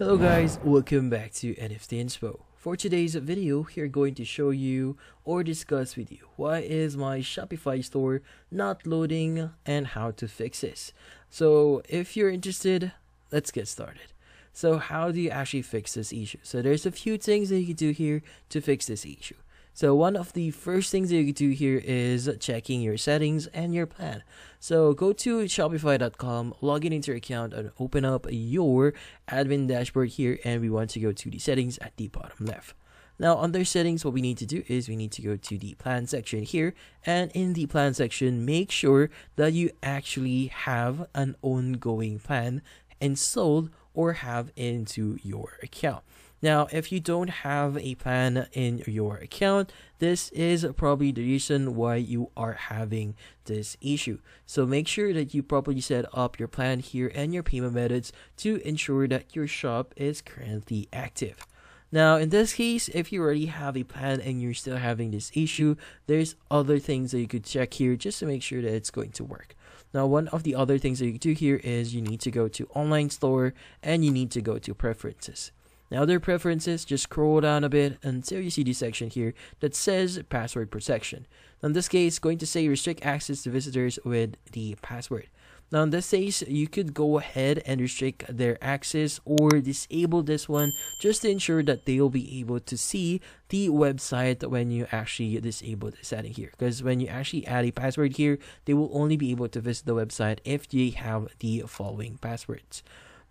Hello guys, welcome back to NFT Inspo. For today's video, we're going to show you or discuss with you why is my Shopify store not loading and how to fix this. So if you're interested, let's get started. So how do you actually fix this issue? So there's a few things that you can do here to fix this issue. So one of the first things that you can do here is checking your settings and your plan. So go to shopify.com, log in into your account and open up your admin dashboard here and we want to go to the settings at the bottom left. Now under settings, what we need to do is we need to go to the plan section here and in the plan section, make sure that you actually have an ongoing plan installed or have into your account. Now, if you don't have a plan in your account, this is probably the reason why you are having this issue. So make sure that you properly set up your plan here and your payment methods to ensure that your shop is currently active. Now, in this case, if you already have a plan and you're still having this issue, there's other things that you could check here just to make sure that it's going to work. Now, one of the other things that you do here is you need to go to online store and you need to go to preferences. Now other preferences, just scroll down a bit until you see the section here that says password protection. Now in this case, going to say restrict access to visitors with the password. Now in this case, you could go ahead and restrict their access or disable this one just to ensure that they'll be able to see the website when you actually disable the setting here. Because when you actually add a password here, they will only be able to visit the website if they have the following passwords.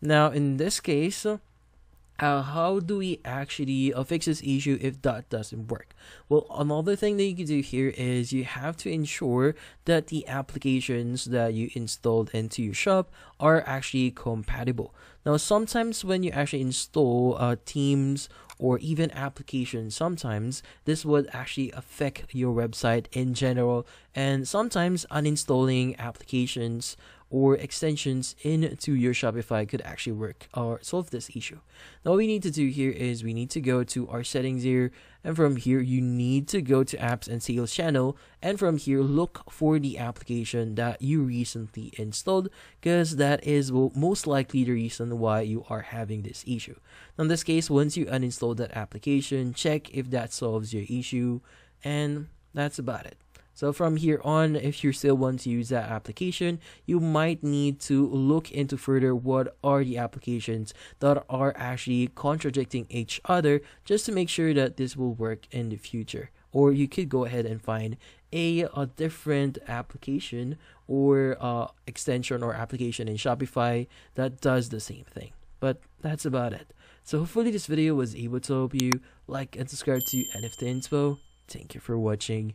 Now in this case, uh, how do we actually uh, fix this issue if that doesn't work? Well, another thing that you can do here is you have to ensure that the applications that you installed into your shop are actually compatible. Now, sometimes when you actually install uh, themes or even applications, sometimes this would actually affect your website in general, and sometimes uninstalling applications or extensions into your Shopify could actually work or solve this issue. Now, what we need to do here is we need to go to our settings here, and from here, you need to go to apps and sales channel, and from here, look for the application that you recently installed, because that is most likely the reason why you are having this issue. Now, in this case, once you uninstall that application, check if that solves your issue, and that's about it. So from here on, if you still want to use that application, you might need to look into further what are the applications that are actually contradicting each other just to make sure that this will work in the future. Or you could go ahead and find a, a different application or uh, extension or application in Shopify that does the same thing. But that's about it. So hopefully this video was able to help you. Like and subscribe to NFT Inspo. Thank you for watching.